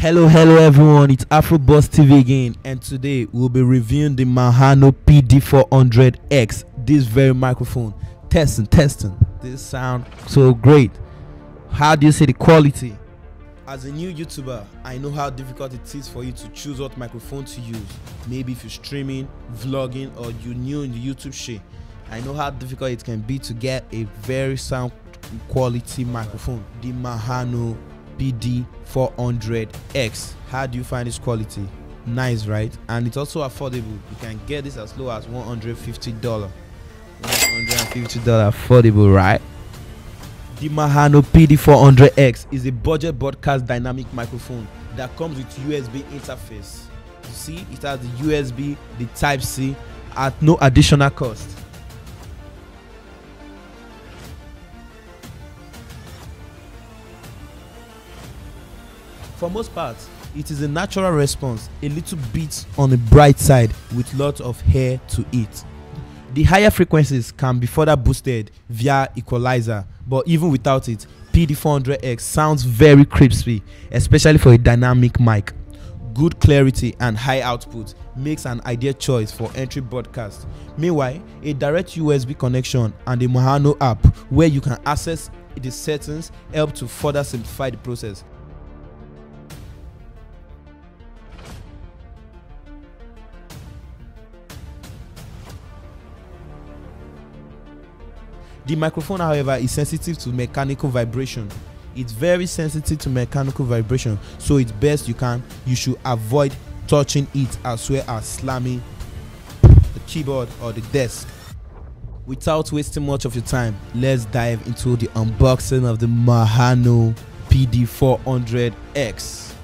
Hello, hello everyone, it's AfroBuzz TV again, and today we'll be reviewing the Maono PD400X. This very microphone. Testing, testing. This sound so great. How do you say the quality? As a new YouTuber, I know how difficult it is for you to choose what microphone to use. Maybe if you're streaming, vlogging, or you're new in the YouTube shit. I know how difficult it can be to get a very sound quality microphone. The Maono PD400X. How do you find this quality? Nice, right? And it's also affordable. You can get this as low as $150. $150 affordable, right? The Maono PD400X is a budget broadcast dynamic microphone that comes with USB interface. You see, it has the USB, the Type C at no additional cost. For most parts, it is a natural response, a little bit on the bright side with lots of hair to it. The higher frequencies can be further boosted via equalizer, but even without it, PD400X sounds very crispy, especially for a dynamic mic. Good clarity and high output makes an ideal choice for entry broadcast. Meanwhile, a direct USB connection and a Maono app where you can access the settings help to further simplify the process. The microphone, however, is sensitive to mechanical vibration. It's very sensitive to mechanical vibration, so it's best you can you should avoid touching it as well as slamming the keyboard or the desk. Without wasting much of your time, let's dive into the unboxing of the Mahano PD400X.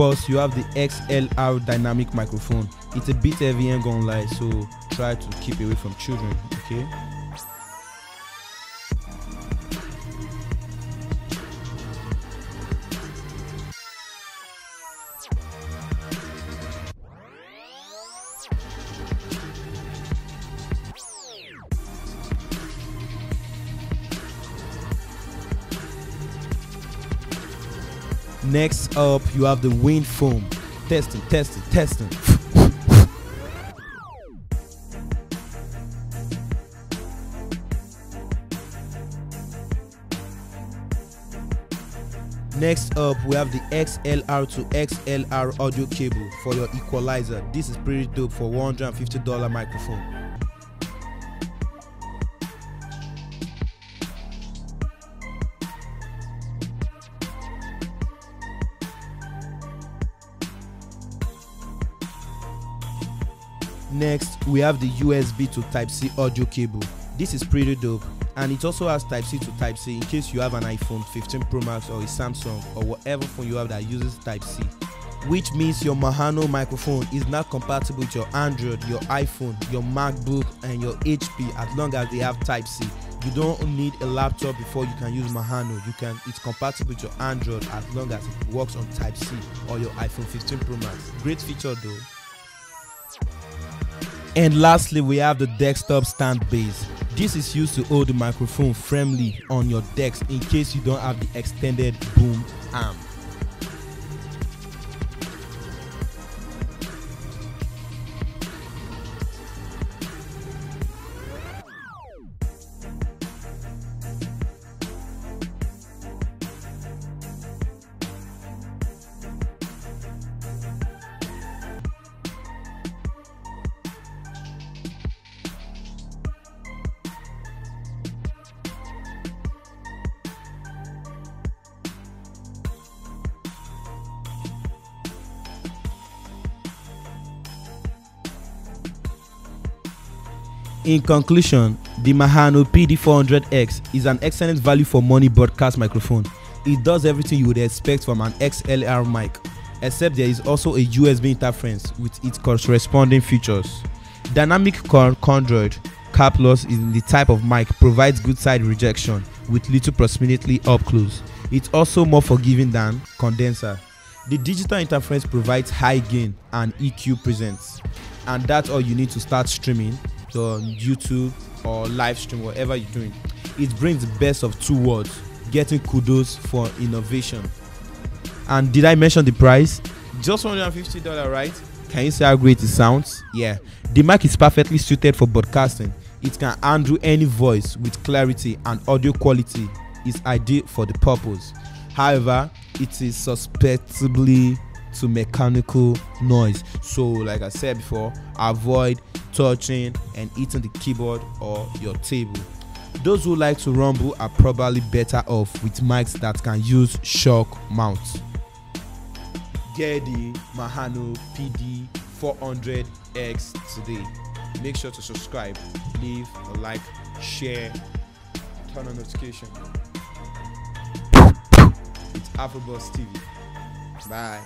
First, you have the XLR dynamic microphone. It's a bit heavy and gonna lie, so try to keep away from children, okay? Next up, you have the wind foam. Testing, testing, testing. Next up, we have the XLR to XLR audio cable for your equalizer. This is pretty dope for $150 microphone. Next, we have the USB to Type-C audio cable. This is pretty dope and it also has Type-C to Type-C in case you have an iPhone 15 Pro Max or a Samsung or whatever phone you have that uses Type-C. Which means your Maono microphone is not compatible with your Android, your iPhone, your MacBook and your HP as long as they have Type-C. You don't need a laptop before you can use Maono. You can it's compatible with your Android as long as it works on Type-C or your iPhone 15 Pro Max. Great feature though. And lastly, we have the desktop stand base. This is used to hold the microphone firmly on your desk in case you don't have the extended boom arm. In conclusion, the Maono PD400X is an excellent value for money broadcast microphone. It does everything you would expect from an XLR mic, except there is also a USB interface with its corresponding features. Dynamic conjoint cap loss the type of mic provides good side rejection with little proximity up close. It's also more forgiving than condenser. The digital interface provides high gain and EQ presence, and that's all you need to start streaming on YouTube or live stream, whatever you're doing. It brings the best of two worlds, getting kudos for innovation. And did I mention the price? Just $150, right? Can you see how great it sounds? Yeah. The mic is perfectly suited for broadcasting. It can handle any voice with clarity and audio quality is ideal for the purpose. However, it is susceptible to mechanical noise. So, like I said before, avoid touching and hitting the keyboard or your table. Those who like to rumble are probably better off with mics that can use shock mounts. The Maono PD 400X today. Make sure to subscribe, leave a like, share, turn on notification. It's AfroBuzz TV. Bye.